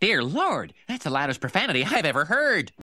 Dear Lord, that's the loudest profanity I've ever heard.